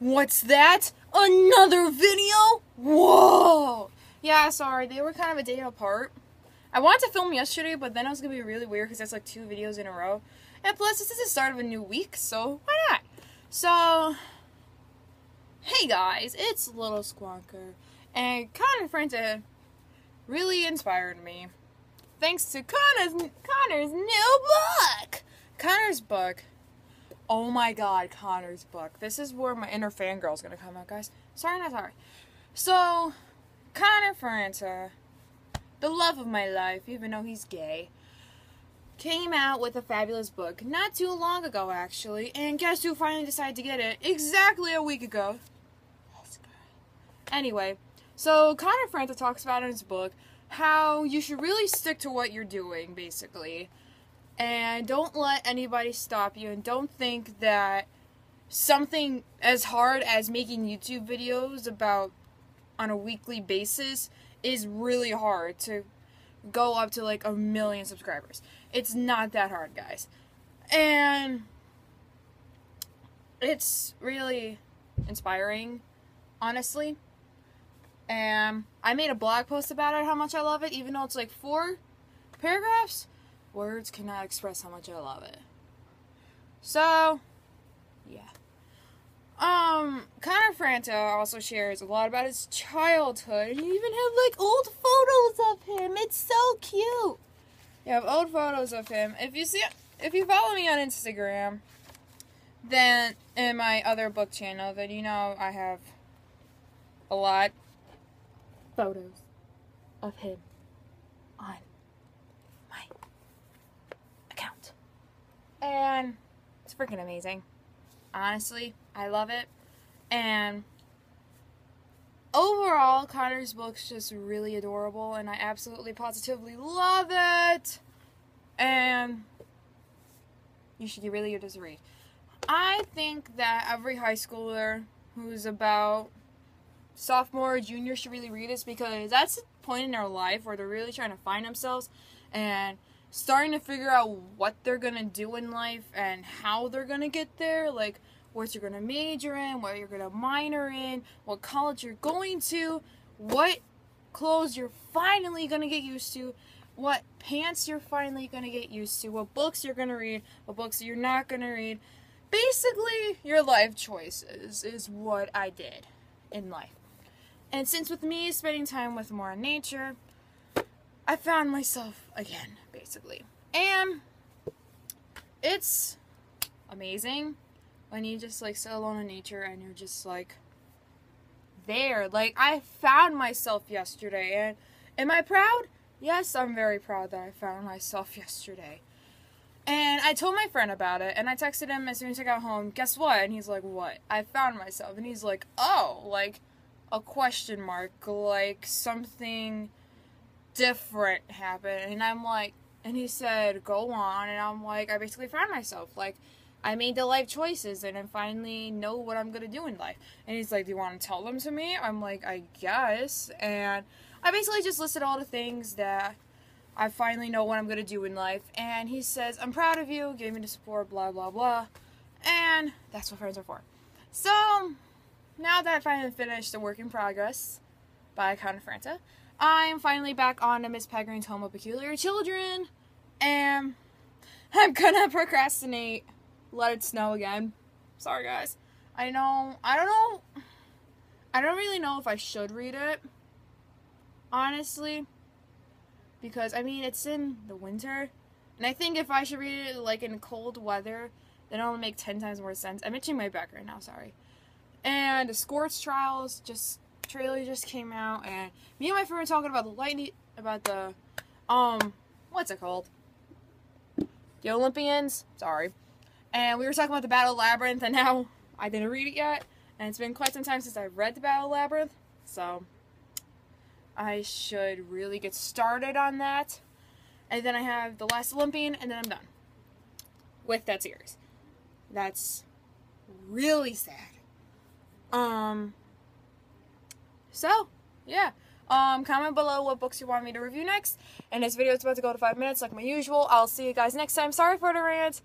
What's that? Another video? Whoa! Yeah, sorry, they were kind of a day apart. I wanted to film yesterday, but then it was gonna be really weird because that's like two videos in a row. And plus, this is the start of a new week, so why not? So, hey guys, it's Little Squonker, and Connor Franta really inspired me. Thanks to Connor's, Connor's new book! Connor's book Oh my god, Connor's book. This is where my inner fangirl is gonna come out, guys. Sorry, not sorry. So, Connor Franta, the love of my life, even though he's gay, came out with a fabulous book not too long ago, actually. And guess who finally decided to get it? Exactly a week ago. Anyway, so Connor Franta talks about in his book how you should really stick to what you're doing, basically and don't let anybody stop you and don't think that something as hard as making YouTube videos about on a weekly basis is really hard to go up to like a million subscribers. It's not that hard, guys. And it's really inspiring, honestly. And I made a blog post about it, how much I love it, even though it's like four paragraphs Words cannot express how much I love it. So, yeah. Um, Connor Franta also shares a lot about his childhood. You even have like old photos of him. It's so cute. You have old photos of him. If you see, if you follow me on Instagram, then in my other book channel, then you know I have a lot photos of him on And it's freaking amazing. Honestly, I love it. And overall, Connor's book's just really adorable, and I absolutely positively love it. And you should get really give this read. I think that every high schooler who's about sophomore, junior should really read this because that's the point in their life where they're really trying to find themselves and starting to figure out what they're gonna do in life and how they're gonna get there, like what you're gonna major in, what you're gonna minor in, what college you're going to, what clothes you're finally gonna get used to, what pants you're finally gonna get used to, what books you're gonna read, what books you're not gonna read. Basically, your life choices is what I did in life. And since with me spending time with more nature, I found myself again, basically. And it's amazing when you just like sit alone in nature and you're just like there. Like I found myself yesterday and am I proud? Yes, I'm very proud that I found myself yesterday. And I told my friend about it and I texted him as soon as I got home, guess what? And he's like, What? I found myself and he's like, Oh, like a question mark, like something different happened. And I'm like, and he said, go on. And I'm like, I basically found myself. Like, I made the life choices and I finally know what I'm to do in life. And he's like, do you want to tell them to me? I'm like, I guess. And I basically just listed all the things that I finally know what I'm to do in life. And he says, I'm proud of you, gave me the support, blah, blah, blah. And that's what friends are for. So, now that I finally finished The Work in Progress by Connor Franta, I'm finally back on Miss Peregrine's Home of Peculiar Children, and I'm gonna procrastinate. Let it snow again. Sorry, guys. I know. I don't know. I don't really know if I should read it. Honestly. Because, I mean, it's in the winter. And I think if I should read it, like, in cold weather, then it'll make 10 times more sense. I'm itching my back right now, sorry. And the Scorch Trials, just trailer just came out, and me and my friend were talking about the lightning, about the, um, what's it called? The Olympians. Sorry. And we were talking about the Battle Labyrinth, and now I didn't read it yet, and it's been quite some time since I've read the Battle Labyrinth, so I should really get started on that. And then I have The Last Olympian, and then I'm done with that series. That's really sad. Um, so, yeah. Um, comment below what books you want me to review next. And this video is about to go to 5 minutes like my usual. I'll see you guys next time. Sorry for the rant.